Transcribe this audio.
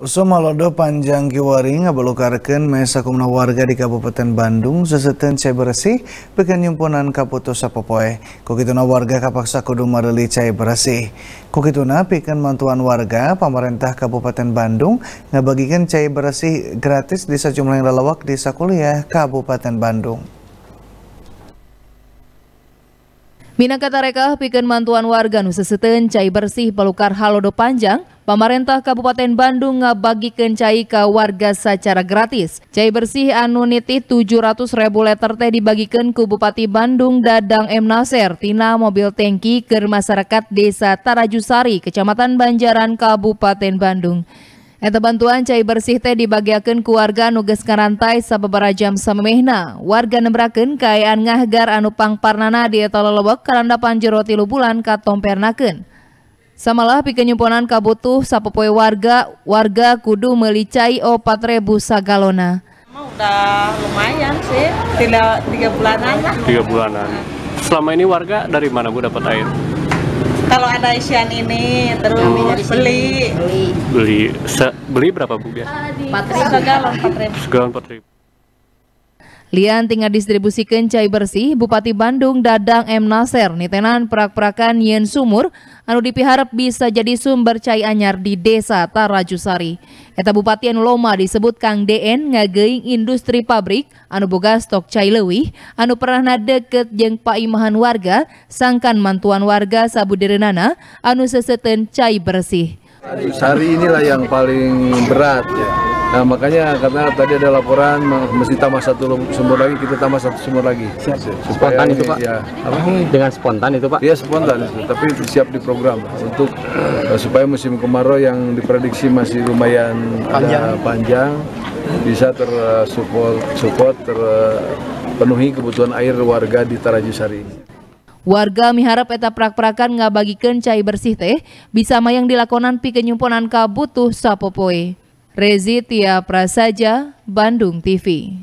Somalodo panjang kiwari ngabalukarkeun mesa kumna warga di Kabupaten Bandung seseuten cai bersih pekan nyumpunan kaputus sapopoe. Kukituna warga kapaksa kudu mareli cai bersih. Kukituna pikeun mantuan warga pemerintah Kabupaten Bandung ngabagikan cai bersih gratis di sejumlah lalawak di sakuliah Kabupaten Bandung. Minangkata reka pikeun mantuan warga nu seseuten cai bersih balukar halodo panjang Pemerintah Kabupaten Bandung ngabagikeun cai ke warga secara gratis. Cai bersih anu niti 700 ribu liter teh dibagikan ku Bupati Bandung Dadang M. Nasir tina mobil tangki ke masyarakat Desa Tarajusari, Kecamatan Banjaran, Kabupaten Bandung. Eta bantuan cai bersih teh dibagiakeun ku warga nugas karantai sababara jam samemehna. Warga nembrakeun kaayaan ngahgar anu pangparnana di eta lelewek karandapan jero tilu bulan katompernakeun. Samalah pikeun nyumponan kabutuh sapopoe warga, warga kudu melicai opat ribu sagalona. Udah lumayan sih, tiga, tiga bulanan lah. Tiga bulanan. Selama ini warga dari mana bu dapat air? Kalau ada isian ini terus beli. Beli. Beli, se, beli berapa bu biasa? Empat ribu segalon, empat ribu. Segalon empat ribu. Lian tinggal distribusikan cai bersih Bupati Bandung Dadang M. Nasir nitenan perak-perakan yen sumur anu dipiharap bisa jadi sumber cai anyar di desa Tarajusari. Eta Bupati anu loma disebut Kang DN ngageing industri pabrik anu boga stok cai lewih anu pernah deket jeng paimahan warga sangkan mantuan warga sabuderenana anu seseten cai bersih. Hari inilah yang paling berat ya Nah makanya karena tadi ada laporan mesti tambah satu sumur lagi, kita tambah satu sumur lagi. Spontan itu Pak? Ya, apa? Dengan spontan itu Pak? Iya spontan, tapi siap di program untuk uh, supaya musim kemarau yang diprediksi masih lumayan panjang, ada panjang bisa tersupport support terpenuhi kebutuhan air warga di Tarajusari ini. Warga miharap eta prak-prakan ngabagikan cai bersih teh bisa mayang dilakonan pi kenyumponan kabutuh sapopoe. Rezi Tia Prasaja, Bandung TV.